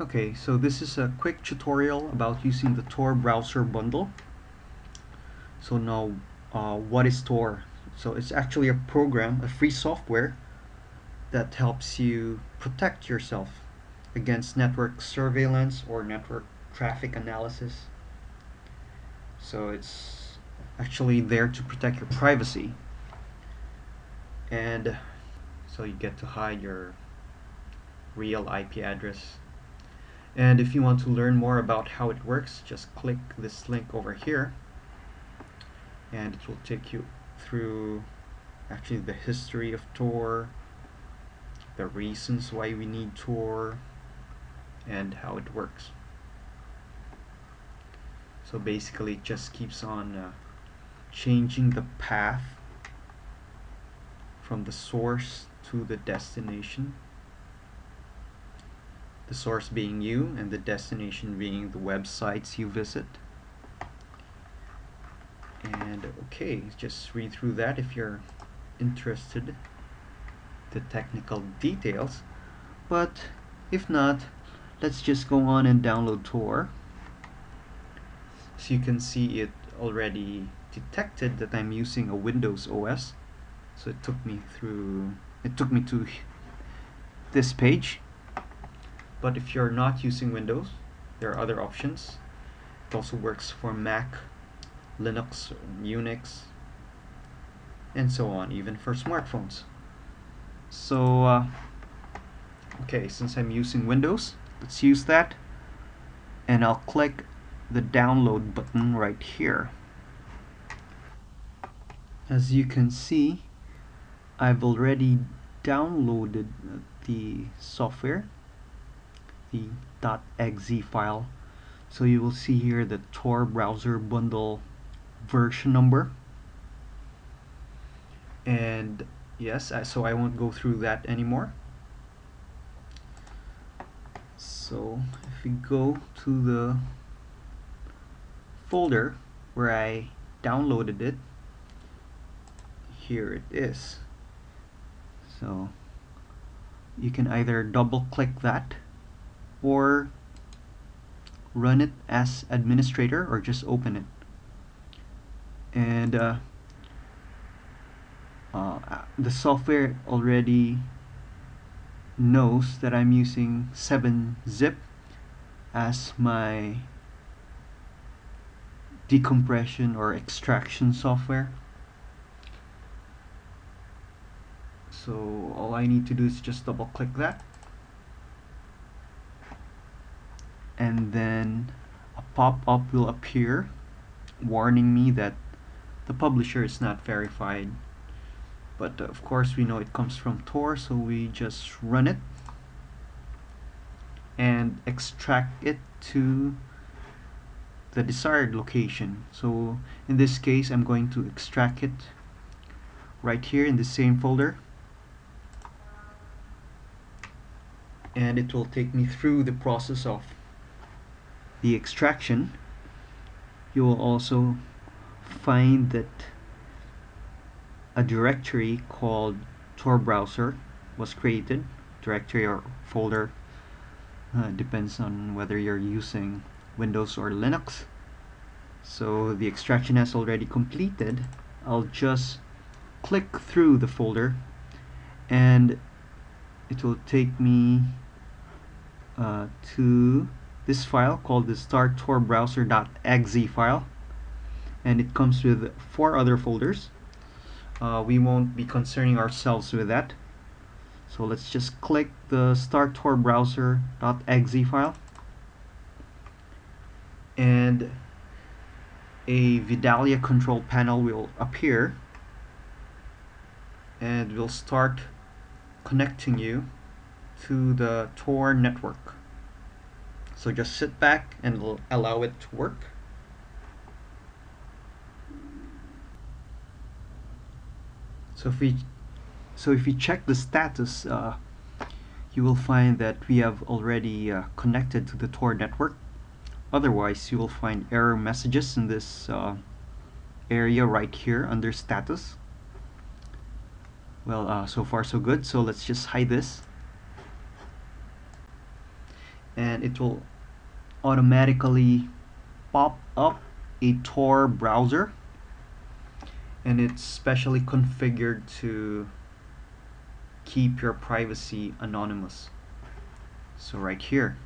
Okay, so this is a quick tutorial about using the Tor browser bundle. So now, uh, what is Tor? So it's actually a program, a free software that helps you protect yourself against network surveillance or network traffic analysis. So it's actually there to protect your privacy. And so you get to hide your real IP address and if you want to learn more about how it works, just click this link over here and it will take you through actually the history of Tor, the reasons why we need Tor, and how it works. So basically it just keeps on uh, changing the path from the source to the destination the source being you and the destination being the websites you visit. And okay just read through that if you're interested the technical details. But if not let's just go on and download Tor. So you can see it already detected that I'm using a Windows OS so it took me through it took me to this page but if you're not using Windows there are other options. It also works for Mac Linux Unix and so on even for smartphones. So uh, okay since I'm using Windows let's use that. And I'll click the download button right here. As you can see I've already downloaded the software the .exe file so you will see here the Tor browser bundle version number and yes so I won't go through that anymore so if we go to the folder where I downloaded it here it is so you can either double click that or run it as administrator or just open it. And uh, uh, the software already knows that I'm using 7-zip as my decompression or extraction software. So all I need to do is just double click that and then a pop-up will appear warning me that the publisher is not verified. But of course we know it comes from Tor so we just run it and extract it to the desired location. So in this case I'm going to extract it right here in the same folder. And it will take me through the process of the extraction you will also find that a directory called Tor browser was created. Directory or folder uh, depends on whether you're using Windows or Linux. So the extraction has already completed. I'll just click through the folder and it will take me uh, to this file called the startorbrowser.exe file. And it comes with four other folders. Uh, we won't be concerning ourselves with that. So let's just click the startorbrowser.exe file. And a Vidalia control panel will appear. And will start connecting you to the Tor network so just sit back and allow it to work. So if we so if you check the status, uh, you will find that we have already uh, connected to the Tor network. Otherwise, you will find error messages in this uh, area right here under status. Well, uh, so far so good. So let's just hide this and it will automatically pop up a Tor browser. And it's specially configured to keep your privacy anonymous. So right here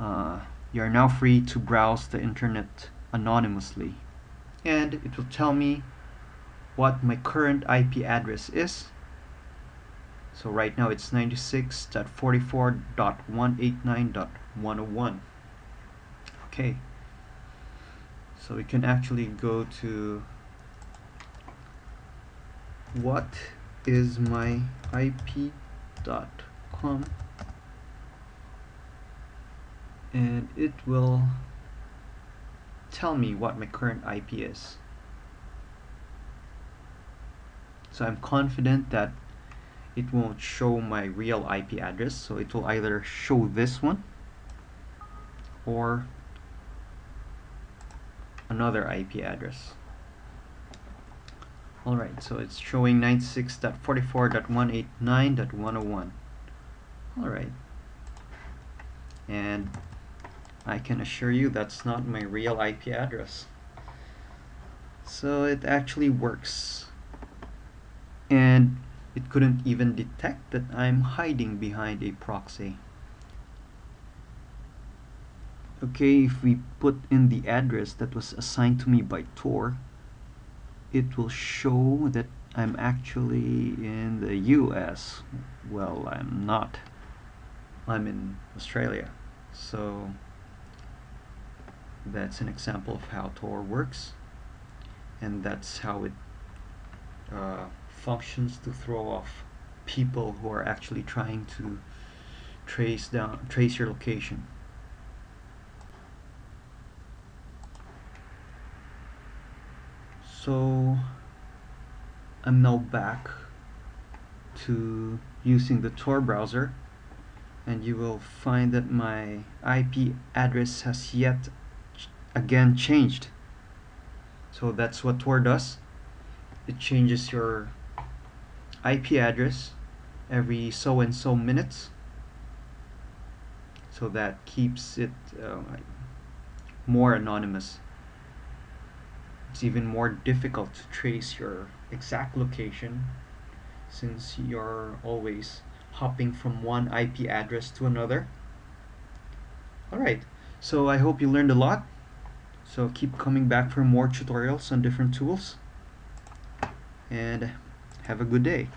uh, you are now free to browse the internet anonymously. And it will tell me what my current IP address is so right now it's 96.44.189.101 okay. So we can actually go to what is my ip.com and it will tell me what my current IP is. So I'm confident that it won't show my real IP address so it will either show this one or another IP address. Alright so it's showing 96.44.189.101 alright and I can assure you that's not my real IP address. So it actually works. And it couldn't even detect that I'm hiding behind a proxy. Okay, if we put in the address that was assigned to me by Tor, it will show that I'm actually in the US. Well, I'm not. I'm in Australia. So that's an example of how Tor works and that's how it uh, functions to throw off people who are actually trying to trace down trace your location. So I'm now back to using the Tor browser and you will find that my IP address has yet again changed. So that's what Tor does. It changes your IP address every so and so minutes. So that keeps it uh, more anonymous. It's even more difficult to trace your exact location since you're always hopping from one IP address to another. Alright so I hope you learned a lot. So keep coming back for more tutorials on different tools. And have a good day.